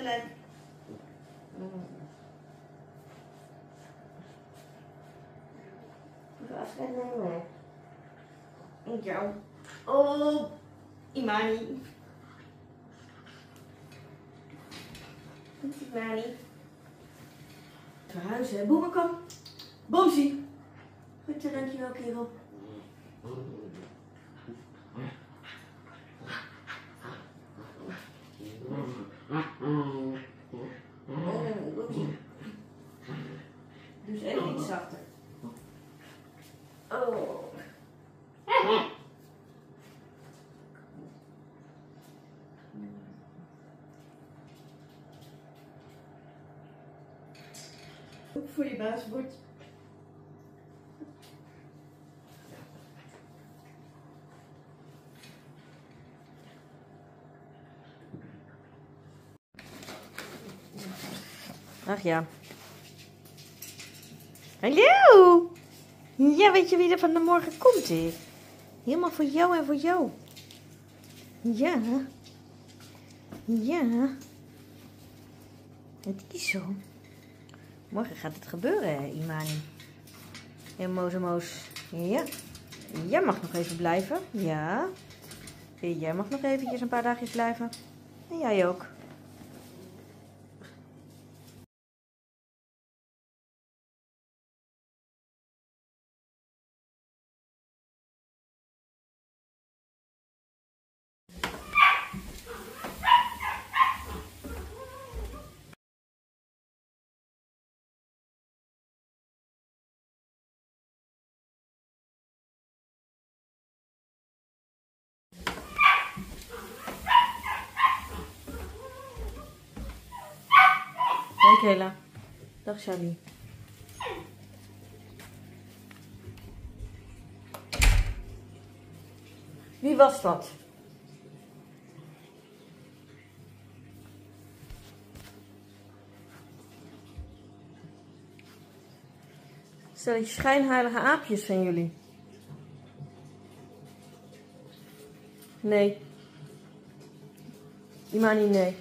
gelijk. Even afscheid nemen. En jou. Oh, Imani. Imani. Verhuizen, kom. Bomsie. Goed zo, dankjewel, kerel. Eh, Bomsie. Even iets zachter. Oh. Ook voor je baas wordt. Ach ja. Hallo! Ja, weet je wie er van de morgen komt hier? Helemaal voor jou en voor jou. Ja. Ja. Het is zo. Morgen gaat het gebeuren, hè, Imani. En Mozemoos. Ja. Jij mag nog even blijven. Ja. Jij mag nog eventjes een paar dagjes blijven. En jij ook. Kela. Dag Charlie. Wie was dat? Stel je schijnheilige aapjes zijn jullie. Nee. Imani, nee.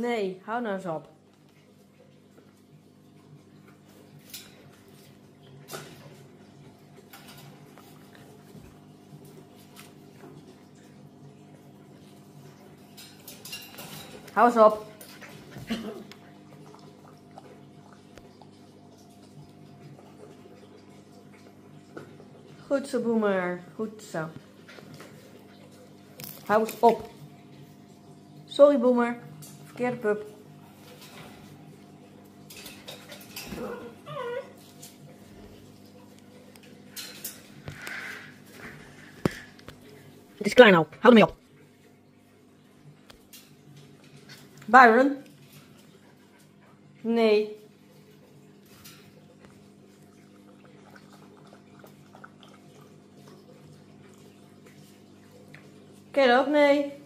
Nee, hou nou eens op. Hou eens op. Goed zo, Boemer. Goed zo. Hou eens op. Sorry, Boemer. Verkeerde pup. Het is klein nou. Hou ermee op. Byron? Nee. Ken dat? Nee.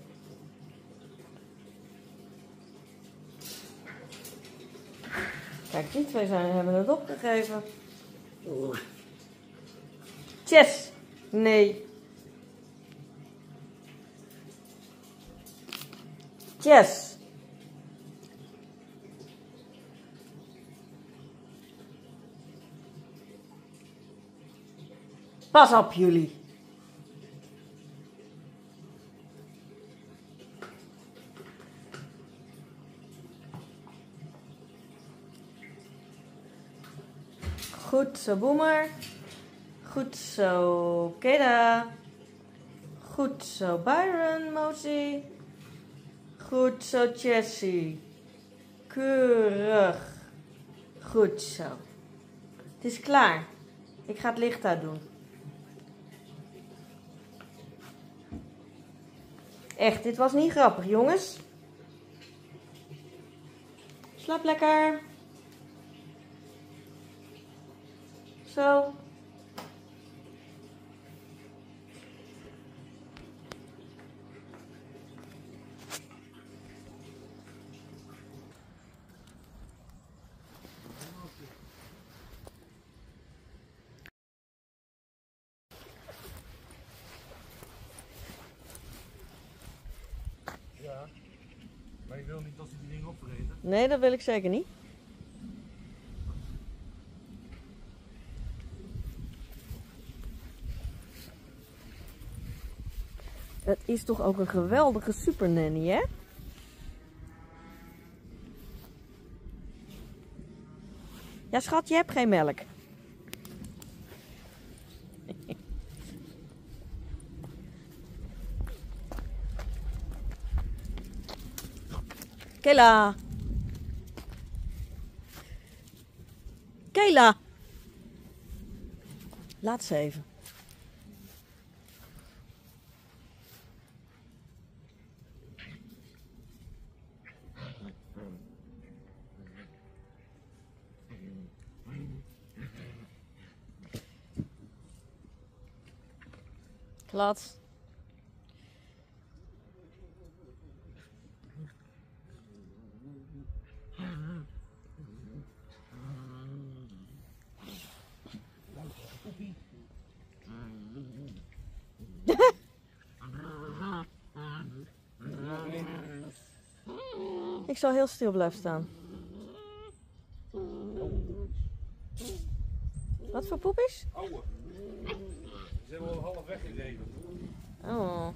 Kijk, die twee zijn, hebben het opgegeven. Chess. Nee. Chess. Pas op jullie. Goed zo, Boemer. Goed zo, Keda. Goed zo, Byron, Mozi. Goed zo, Jessie. Keurig. Goed zo. Het is klaar. Ik ga het licht uit doen. Echt, dit was niet grappig, jongens. Slaap lekker. Zo. Ja, maar je wil niet dat ze die dingen opvreten? Nee, dat wil ik zeker niet. Het is toch ook een geweldige supernanny, hè? Ja, schat, je hebt geen melk. Kayla. Kayla. Laat ze even. Klats. Ik zal heel stil blijven staan. Wat voor poepjes? Ouwe. Zijn wel half weggegeven. Oh.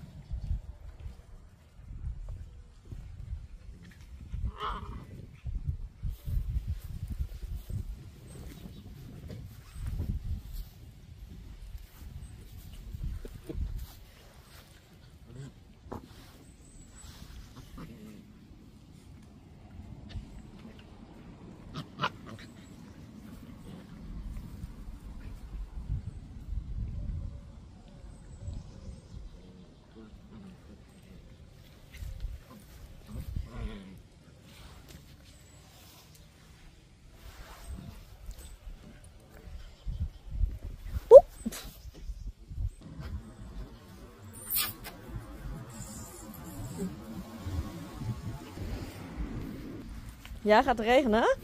Ja, gaat het regenen?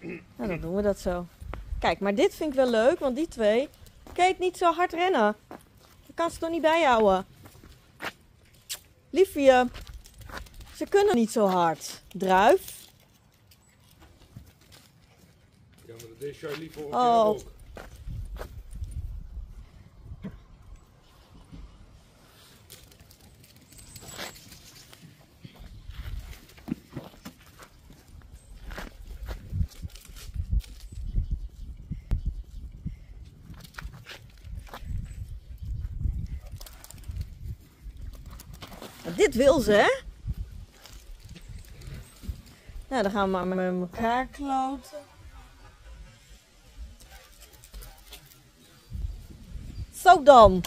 Nou, dan doen we dat zo. Kijk, maar dit vind ik wel leuk, want die twee... Kate, niet zo hard rennen. Je kan ze toch niet bijhouden? Liefje. Ze kunnen niet zo hard. Druif. Ja, maar dat is voor Oh. ook. Dit wil ze, hè? Nou, dan gaan we maar met elkaar kloten. Zo dan.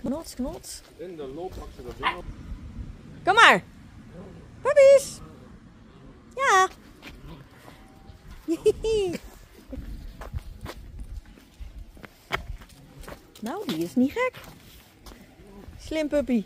Knots, knots. In de loop ze dat ding op. Kom maar. Puppies. Ja. nou, die is niet gek. Slim puppy.